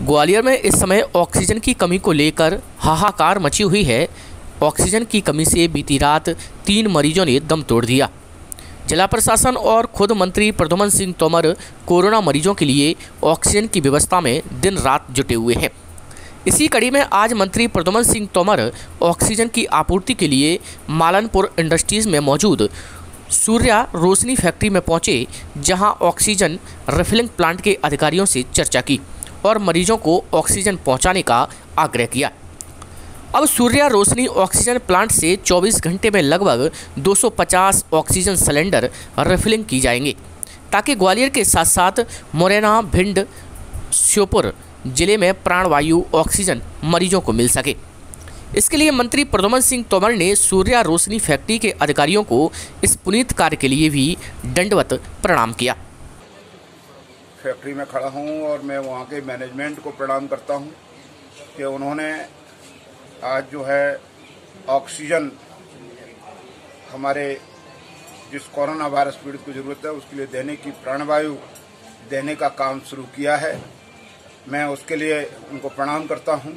ग्वालियर में इस समय ऑक्सीजन की कमी को लेकर हाहाकार मची हुई है। ऑक्सीजन की कमी से बीती रात तीन मरीजों ने दम तोड़ दिया। जिला प्रशासन और खुद मंत्री प्रद्युमन सिंह तोमर कोरोना मरीजों के लिए ऑक्सीजन की व्यवस्था में दिन रात जुटे हुए हैं। इसी कड़ी में आज मंत्री प्रद्युमन सिंह तोमर ऑक्सीजन की आपूर्ति के लिए मालनपुर इंडस्ट्रीज़ में मौजूद सूर्या रोशनी फैक्ट्री में पहुँचे, जहाँ ऑक्सीजन रिफिलिंग प्लांट के अधिकारियों से चर्चा की। और मरीजों को ऑक्सीजन पहुँचाने का आग्रह किया। अब सूर्या रोशनी ऑक्सीजन प्लांट से 24 घंटे में लगभग 250 ऑक्सीजन सिलेंडर रिफिलिंग की जाएँगे, ताकि ग्वालियर के साथ साथ मुरैना, भिंड, श्योपुर ज़िले में प्राणवायु ऑक्सीजन मरीजों को मिल सके। इसके लिए मंत्री प्रद्युमन सिंह तोमर ने सूर्या रोशनी फैक्ट्री के अधिकारियों को इस पुनीत कार्य के लिए भी दंडवत प्रणाम किया। फैक्ट्री में खड़ा हूँ और मैं वहाँ के मैनेजमेंट को प्रणाम करता हूँ कि उन्होंने आज जो है ऑक्सीजन हमारे जिस कोरोना वायरस पीड़ित को ज़रूरत है, उसके लिए देने की प्राणवायु देने का काम शुरू किया है। मैं उसके लिए उनको प्रणाम करता हूँ।